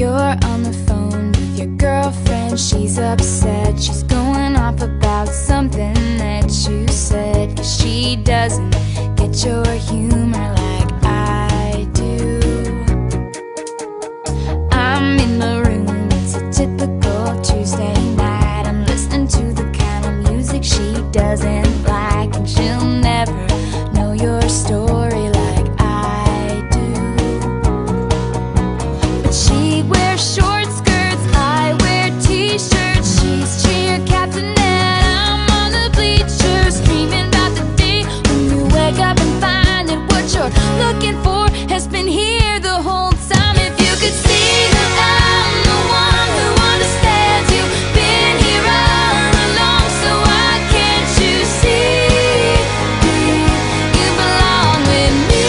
You're on the phone with your girlfriend. She's upset, she's going off about something that you said. Cause she doesn't get your humor like I do. I'm in the room, it's a typical Tuesday night. I'm listening to the kind of music she doesn't has been here the whole time. If you could see that I'm the one who understands you, been here all along, so why can't you see? You belong with me.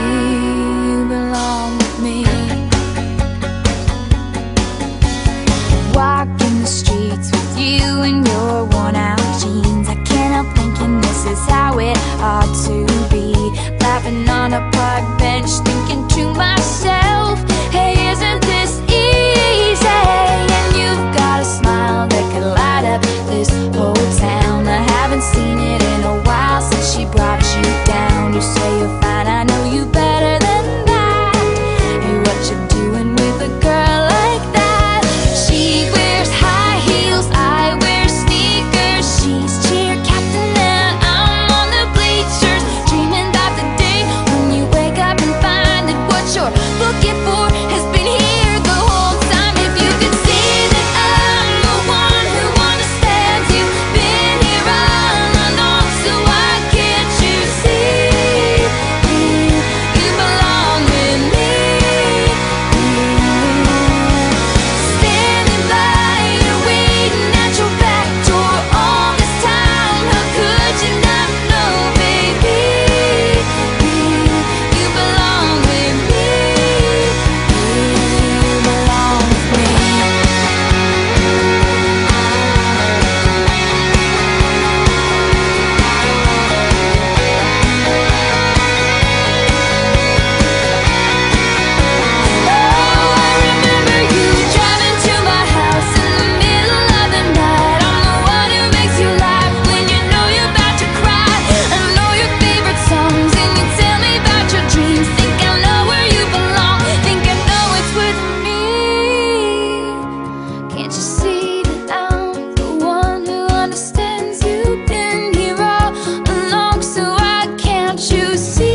You belong with me. Walking the streets with you in your worn out jeans. I can't help thinking this is how it ought to be. see